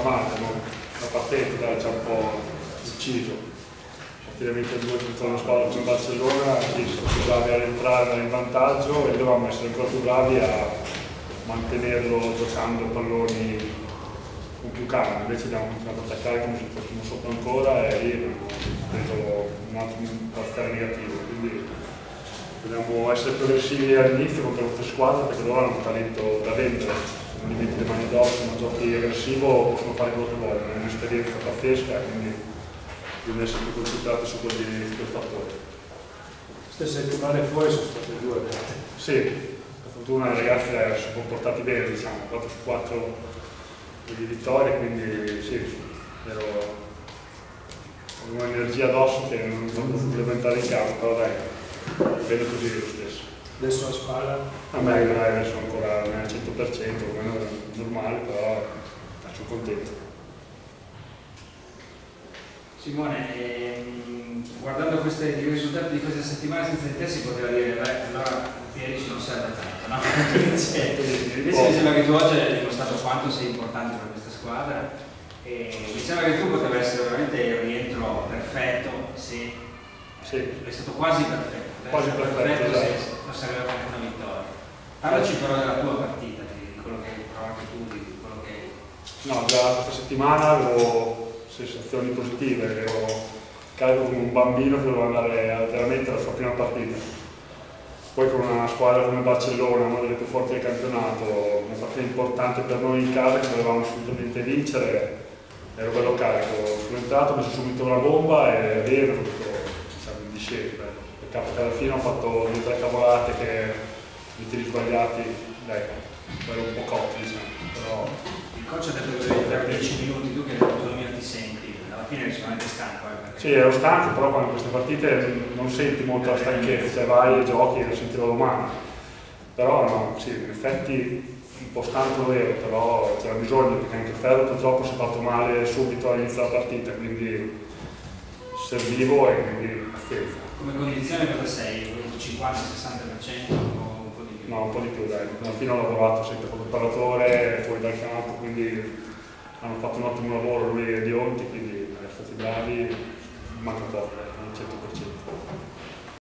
male, no? la partenza dai, c'è un po' deciso. Partire 22 contro una squadra come Barcellona, sì, sono più bravi a rientrare in vantaggio e dovevamo essere ancora più bravi a mantenerlo giocando palloni con più calma, invece abbiamo continuato ad attaccare come se fossimo sopra ancora e lì abbiamo preso un altro parziale negativo. Quindi dobbiamo essere progressivi all'inizio contro queste squadre perché loro hanno un talento da vendere, non li metti le mani addosso, non giochi aggressivo, possono fare quello che vogliono, è un'esperienza pazzesca quindi bisogna essere più concentrati su quel, fattore. Queste settimane fuori sono state due, Sì, per fortuna i ragazzi eh, si sono comportati bene, diciamo, 4 su 4 di vittorie, quindi sì, ero con un'energia addosso che non, potevo entrare in campo, però dai, vedo così lo stesso. Adesso la spalla? A me dai, sono ancora non al 100%, come normale, però sono contento. Simone, ehm, guardando questi, i risultati di questa settimana senza di te si poteva dire, beh, allora Pierici non serve tanto, no? invece, invece mi sembra che tu oggi hai dimostrato quanto sei importante per questa squadra e mi sembra che tu poteva essere veramente il rientro perfetto se sì. è stato quasi perfetto, quasi perfetto, perfetto esatto. se fosse arrivata anche una vittoria. Parlaci però della tua partita, di quello che hai provato tu, di quello che... No, già questa settimana avevo sensazioni positive, ero carico come un bambino che doveva andare veramente alla sua prima partita. Poi con una squadra come Barcellona, una delle più forti del campionato, una partita importante per noi in casa che dovevamo assolutamente vincere, ero bello carico. Sono entrato, ho messo subito una bomba e vero, tutto diciamo, in discesa. Peccato che alla fine ho fatto due o tre cavolate che tiri sbagliati, dai, ero un po' diciamo. Però... Il coach ha detto che entrare 10 minuti, tu che domina ti senti, alla fine eri sicuramente stanco. Eh, sì, ero stanco, però quando queste partite non senti molto la stanchezza, cioè vai e giochi e lo sentirò domani. Però no, sì, in effetti un po' stanco lo ero, però c'era bisogno perché anche Ferro purtroppo si è fatto male subito all'inizio della partita, quindi servivo e quindi pazienza. Come condizione cosa sei? 50-60% o un po' di più? No, un po' di più dai. Alla fine ho lavorato sempre come preparatore, fuori dal campo, quindi hanno fatto un ottimo lavoro lui e Dionti, quindi sono stati bravi, manca poco, al 100%.